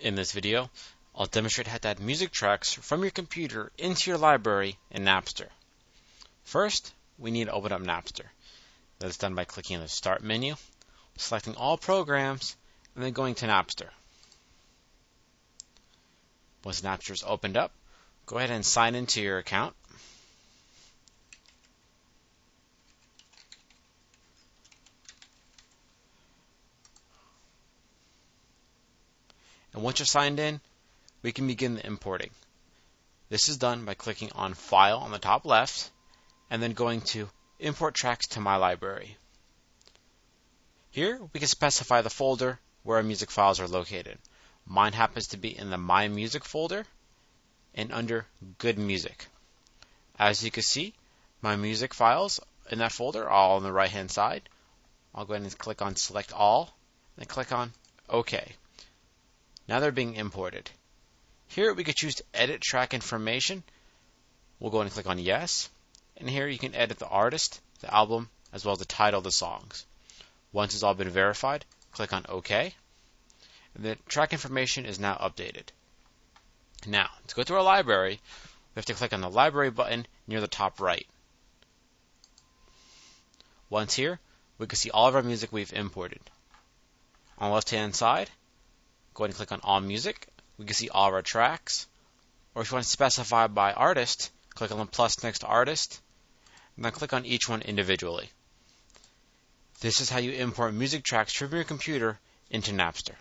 In this video, I'll demonstrate how to add music tracks from your computer into your library in Napster. First, we need to open up Napster. That's done by clicking on the Start menu, selecting all programs, and then going to Napster. Once Napster is opened up, go ahead and sign into your account. And once you're signed in, we can begin the importing. This is done by clicking on File on the top left and then going to Import Tracks to My Library. Here we can specify the folder where our music files are located. Mine happens to be in the My Music folder and under Good Music. As you can see, my music files in that folder are all on the right hand side. I'll go ahead and click on Select All and click on OK. Now they're being imported. Here we could choose to edit track information. We'll go and click on Yes. And here you can edit the artist, the album, as well as the title of the songs. Once it's all been verified, click on OK. And the track information is now updated. Now, to go to our library, we have to click on the library button near the top right. Once here, we can see all of our music we've imported. On the left hand side, Go ahead and click on All Music. We can see all of our tracks. Or if you want to specify by artist, click on the plus next to artist, and then click on each one individually. This is how you import music tracks from your computer into Napster.